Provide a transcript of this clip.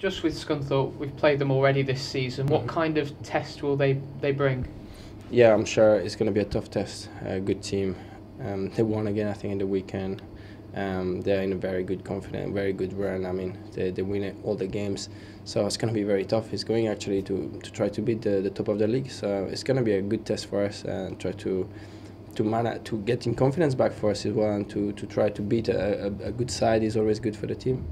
just with Scunthorpe, we've played them already this season. What mm-hmm. kind of test will they they bring? Yeah, I'm sure it's going to be a tough test. A good team. Um, they won again, I think, in the weekend. Um, they're in a very good, confident, very good run. I mean, they, they win all the games, so it's going to be very tough. It's going actually to, to try to beat the, the top of the league. So it's going to be a good test for us and try to to manage to get in confidence back for us as well, and to, to try to beat a, a, a good side is always good for the team.